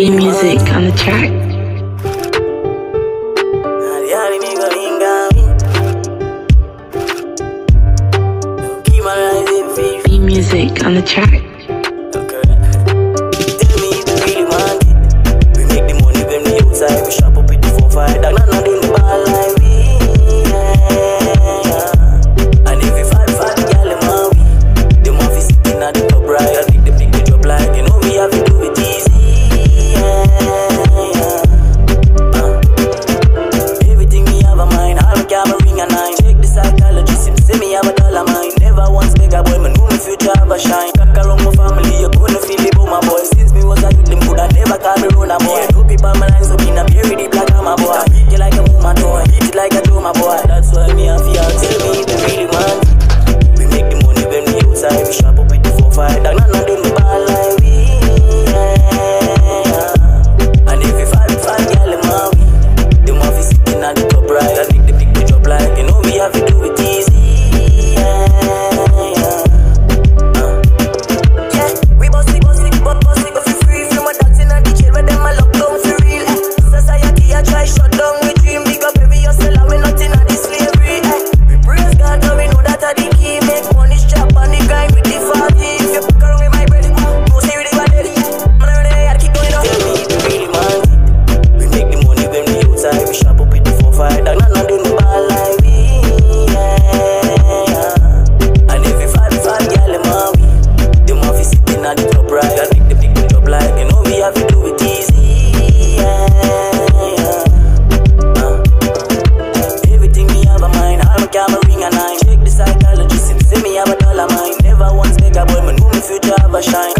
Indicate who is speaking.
Speaker 1: B Music
Speaker 2: on the track. B Music on the track.
Speaker 1: shine. Can't my family, You're gonna feel it, my boy. Since me was a youth, them coulda never call me run a boy. Yeah, two people my line, so me not bury the black my boy. Beat you like a woman toy, beat it like a drum boy. all of. Never once nigga boy, man, know me future have a shine.